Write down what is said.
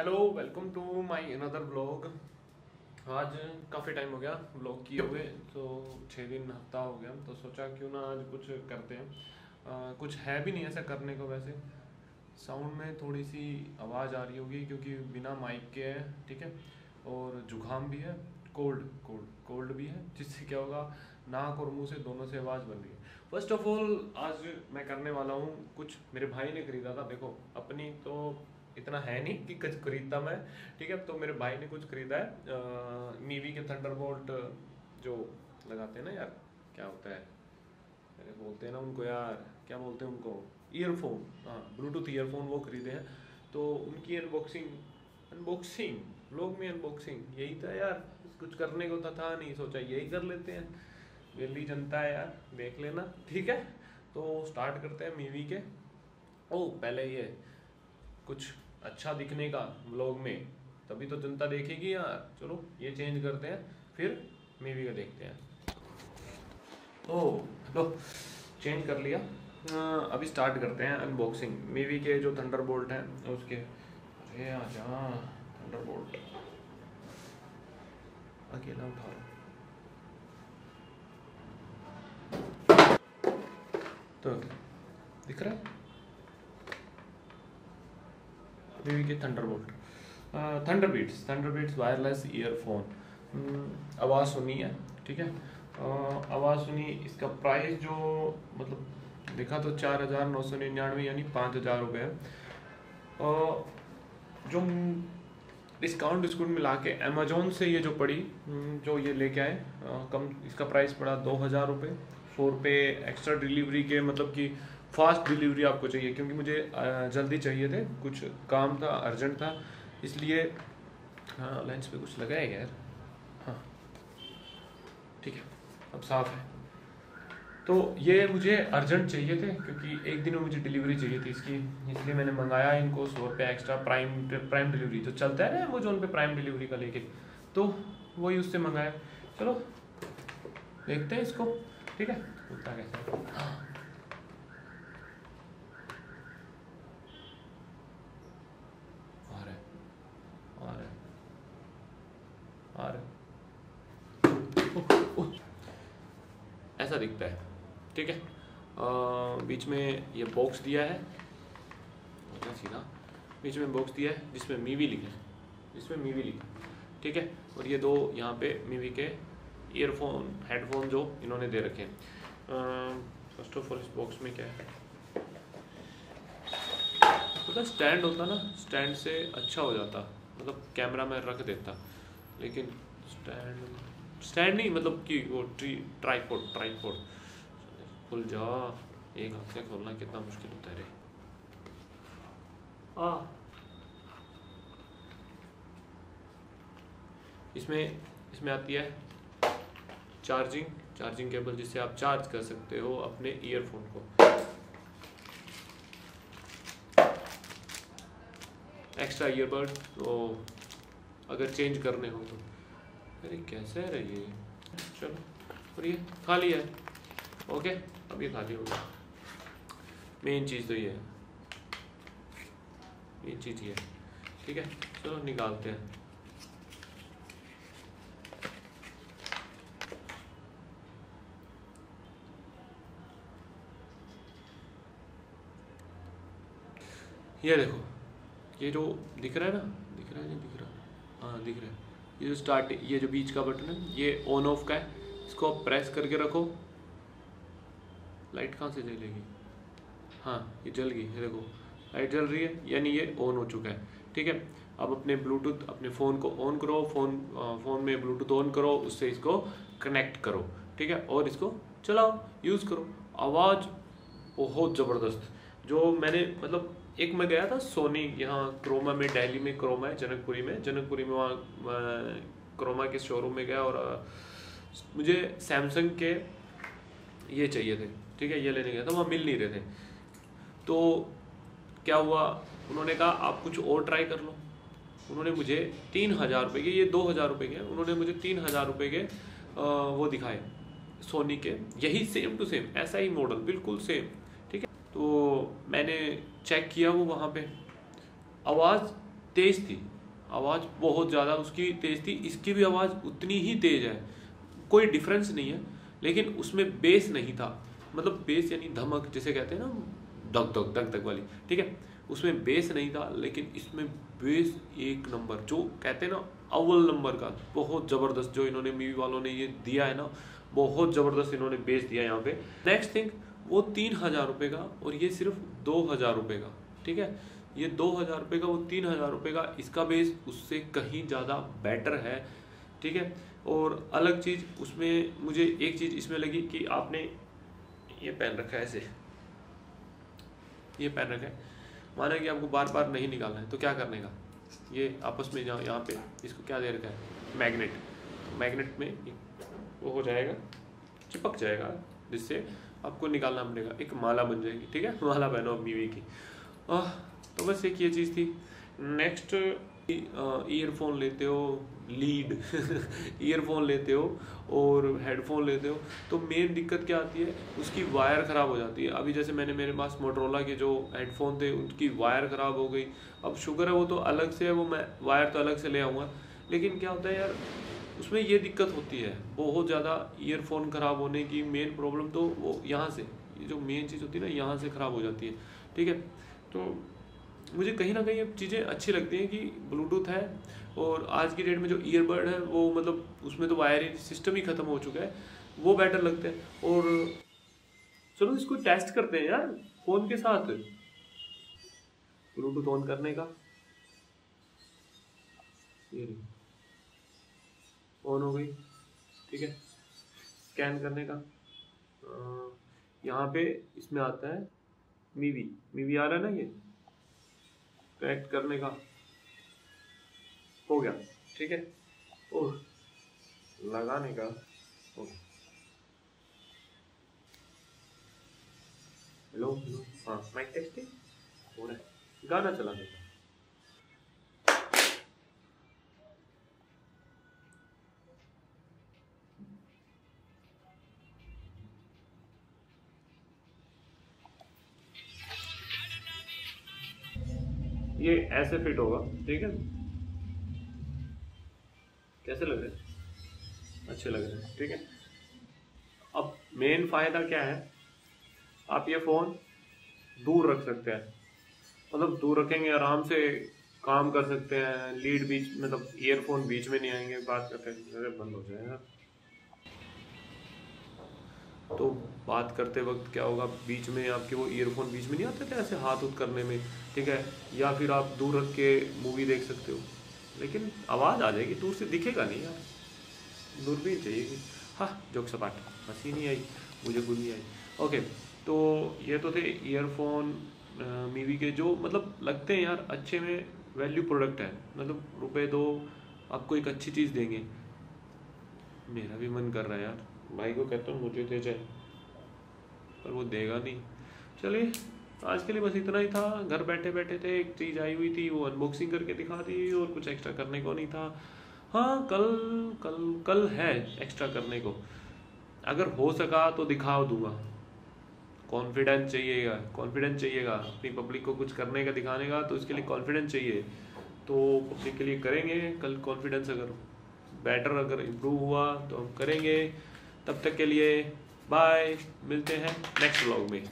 Hello welcome to my another blog आज काफ़ी time हो गया ब्लॉग किए हुए तो छः दिन हफ़्ता हो गया। तो सोचा क्यों ना आज कुछ करते हैं। आ, कुछ है भी नहीं ऐसा करने को वैसे। साउंड में थोड़ी सी आवाज़ आ रही होगी क्योंकि बिना माइक के है ठीक है? और जुकाम भी है कोल्ड कोल्ड कोल्ड भी है जिससे क्या होगा नाक और मुँह से दोनों से आवाज़ बन रही है। फ़र्स्ट ऑफ़ ऑल आज मैं करने वाला हूँ कुछ मेरे भाई ने खरीदा था देखो अपनी तो इतना है नहीं कि कुछ खरीदता मैं ठीक है? तो मेरे भाई ने कुछ खरीदा है मीवी के थंडरबोल्ट जो लगाते हैं ना यार क्या होता है? अरे बोलते हैं ना उनको यार क्या बोलते हैं उनको? ईयरफोन हाँ ब्लूटूथ ईयरफोन वो खरीदे हैं। तो उनकी अनबॉक्सिंग अनबॉक्सिंग लोग में अनबॉक्सिंग यही था यार। कुछ करने को था, था नहीं सोचा यही कर लेते हैं। वेली जनता है यार देख लेना ठीक है? तो स्टार्ट करते हैं मीवी के। ओ पहले ये कुछ अच्छा दिखने का व्लॉग में, तभी तो जनता देखेगी यार। चलो, ये चेंज करते हैं, फिर मीवी का देखते हैं। ओ लो चेंज कर लिया। अभी स्टार्ट करते हैं अनबॉक्सिंग मीवी के जो थंडर बोल्ट हैं, उसके। अरे आजा थंडर बोल्ट अकेला उठा लो तो दिख रहा है? वीवी के Thunderbolt Thunder Beats Thunder Beats wireless earphone आवाज़ सुनी है, ठीक है? आवाज़ सुनी, इसका प्राइस जो मतलब देखा तो चार हज़ार नौ सौ निन्यानवे यानी पाँच हज़ार रुपये है। जो डिस्काउंट डिस्काउंट मिला के अमेजोन से ये जो पड़ी जो ये लेके आए कम, इसका प्राइस पड़ा दो हज़ार रुपये फोर पे एक्स्ट्रा डिलीवरी के मतलब कि फास्ट डिलीवरी आपको चाहिए, क्योंकि मुझे जल्दी चाहिए थे, कुछ काम था अर्जेंट था, इसलिए हाँ लंच पे कुछ लगाए यार। हाँ। ठीक है, अब साफ़ है। तो ये मुझे अर्जेंट चाहिए थे, क्योंकि एक दिन में मुझे डिलीवरी चाहिए थी इसकी, इसलिए मैंने मंगाया इनको सौ रुपये एक्स्ट्रा प्राइम प्राइम डिलीवरी जो चलता है ना अमेजोन पे प्राइम डिलीवरी का लेके। तो वही उससे मंगाया। चलो, देखते हैं इसको। ठीक है? उतना कैसे? ऐसा दिखता है। ठीक है? बीच में ये बॉक्स दिया है। सीधा। बीच में बॉक्स दिया है, जिसमें मीवी लिखा है। जिसमें मीवी लिखा ठीक है? और ये दो यहाँ पे मीवी के ईयरफोन हेडफोन जो इन्होंने दे रखे हैं। फ़र्स्ट ऑफ़ ऑल इस बॉक्स में क्या है? मतलब स्टैंड होता ना स्टैंड से अच्छा हो जाता। मतलब कैमरा में रख देता। लेकिन स्टैंड स्टैंड नहीं मतलब कि वो ट्री ट्राईपोर्ड ट्राईपोर्ड खुल जा, एक हाथ से खोलना कितना मुश्किल होता है रे। आ। इसमें इसमें आती है चार्जिंग चार्जिंग केबल जिससे आप चार्ज कर सकते हो अपने ईयरफोन को। एक्स्ट्रा ईयरबड तो अगर चेंज करने हो तो। अरे कैसे है ये? चलो, और ये खाली है। ओके अब ये खाली हो गया मेन चीज़ तो ये है। मेन चीज़ ये है। ठीक है, चलो निकालते हैं। ये देखो, ये जो दिख रहा है ना, दिख रहा है, नहीं दिख रहा? हाँ दिख रहा है। ये जो स्टार्ट ये जो बीच का बटन है, ये ऑन ऑफ़ का है। इसको आप प्रेस करके रखो। लाइट कहाँ से जलेगी? हाँ ये जल गई देखो। लाइट जल रही है, यानी ये ऑन हो चुका है। ठीक है? अब अपने ब्लूटूथ अपने फ़ोन को ऑन करो फ़ोन फ़ोन में ब्लूटूथ ऑन करो, उससे इसको कनेक्ट करो। ठीक है? और इसको चलाओ यूज़ करो। आवाज़ बहुत ज़बरदस्त। जो मैंने मतलब एक मैं गया था सोनी, यहाँ क्रोमा में, दिल्ली में क्रोमा है, जनकपुरी में। जनकपुरी में वहाँ क्रोमा के शोरूम में गया और मुझे सैमसंग के ये चाहिए थे, ठीक है, ये लेने गया था, वहाँ मिल नहीं रहे थे। तो क्या हुआ, उन्होंने कहा, आप कुछ और ट्राई कर लो। उन्होंने मुझे तीन हज़ार रुपये के, ये दो हज़ार रुपये के, उन्होंने मुझे तीन हज़ार रुपये के वो दिखाए, सोनी के। यही सेम टू सेम ऐसा ही मॉडल बिल्कुल सेम तो मैंने चेक किया वो वहाँ पे। आवाज़ तेज़ थी। आवाज़ बहुत ज़्यादा, उसकी तेज़ थी। इसकी भी आवाज़ उतनी ही तेज़ है। कोई डिफरेंस नहीं है, लेकिन उसमें बेस नहीं था। मतलब बेस यानी धमक, जिसे कहते हैं ना धक धक धक धक वाली। ठीक है? उसमें बेस नहीं था, लेकिन इसमें बेस एक नंबर जो कहते हैं ना अव्वल नंबर का, बहुत ज़बरदस्त जो इन्होंने मीवी वालों ने ये दिया है ना, बहुत ज़बरदस्त इन्होंने बेस दिया यहाँ पे। नेक्स्ट थिंग वो तीन हज़ार रुपये का और ये सिर्फ़ दो हज़ार रुपये का, ठीक है? ये दो हज़ार रुपये का, वो तीन हज़ार रुपये का, इसका बेस उससे कहीं ज़्यादा बेटर है, ठीक है? और अलग चीज़ उसमें, मुझे एक चीज़ इसमें लगी कि आपने ये पहन रखा है ऐसे। ये पहन रखा है। माना कि आपको बार बार नहीं निकालना है तो क्या करने का? ये आपस में जहाँ यहाँ पे, इसको क्या दे रखा है? मैग्नेट तो मैग्नेट में वो हो जाएगा, चिपक जाएगा। जिससे आपको निकालना पड़ेगा। एक माला बन जाएगी ठीक है? माला पहनो बीवी की। आ, तो बस एक ये चीज़ थी। नेक्स्ट ईयरफोन लेते हो लीड ईयरफोन लेते हो और हेडफोन लेते हो। तो मेन दिक्कत क्या आती है? उसकी वायर ख़राब हो जाती है। अभी जैसे मैंने मेरे पास मोटरोला के जो हेडफोन थे उनकी वायर ख़राब हो गई। अब शुक्र है वो तो अलग से है वो मैं वायर तो अलग से ले आऊँगा। लेकिन क्या होता है यार उसमें ये दिक्कत होती है, बहुत ज़्यादा ईयरफोन ख़राब होने की मेन प्रॉब्लम तो वो यहाँ से, ये जो मेन चीज़ होती है ना, यहाँ से ख़राब हो जाती है, ठीक है? तो मुझे कहीं ना कहीं ये चीज़ें अच्छी लगती हैं कि ब्लूटूथ है और आज की डेट में जो ईयरबड है, वो मतलब उसमें तो वायर सिस्टम ही ख़त्म हो चुका है, वो बेटर लगते हैं। और चलो इसको टेस्ट करते हैं यार फ़ोन के साथ। ब्लूटूथ ऑन करने का। ये ऑन हो गई। ठीक है? स्कैन करने का। यहाँ पे इसमें आता है मीवी मीवी आ रहा है ना ये? कनेक्ट करने का। हो गया। ठीक है? और लगाने का। हो गया हेलो हेलो हाँ माइक टेस्टिंग हो रहा है। गाना चलाने का ये ऐसे फिट होगा, ठीक है? कैसे लग रहे हैं? अच्छे लग रहे हैं, ठीक है? अब मेन फ़ायदा क्या है? आप ये फ़ोन दूर रख सकते हैं। मतलब दूर रखेंगे, आराम से काम कर सकते हैं लीड बीच मतलब ईयरफोन बीच में नहीं आएँगे, बात करते हैं, बंद हो जाएगा। तो बात करते वक्त क्या होगा, बीच में आपके वो ईयरफोन बीच में नहीं आते थे ऐसे हाथ उत करने में, ठीक है? या फिर आप दूर रख के मूवी देख सकते हो। लेकिन आवाज़ आ जाएगी, दूर से दिखेगा नहीं यार। दूरबीन चाहिए हाँ जोक सपाट हँसी नहीं आई, मुझे खुद नहीं आई। ओके तो ये तो थे ईयरफोन मीवी के जो मतलब लगते हैं यार, अच्छे में वैल्यू प्रोडक्ट है। मतलब रुपए दो, आपको एक अच्छी चीज़ देंगे। मेरा भी मन कर रहा है यार। भाई को कहता हूँ, मुझे दे जाए। पर वो देगा नहीं। चलिए, आज के लिए बस इतना ही था। घर बैठे बैठे थे, एक चीज़ आई हुई थी, वो अनबॉक्सिंग करके दिखा दी, और कुछ एक्स्ट्रा करने को नहीं था। हाँ कल कल कल है एक्स्ट्रा करने को। अगर हो सका तो दिखा दूँगा। कॉन्फिडेंस चाहिएगा कॉन्फिडेंस चाहिएगा। अपनी पब्लिक को कुछ करने का, दिखाने का तो इसके लिए कॉन्फिडेंस चाहिए। तो पब्लिक के लिए करेंगे, कल कॉन्फिडेंस अगर बेटर अगर इम्प्रूव हुआ तो हम करेंगे। तब तक के लिए बाय मिलते हैं नेक्स्ट ब्लॉग में।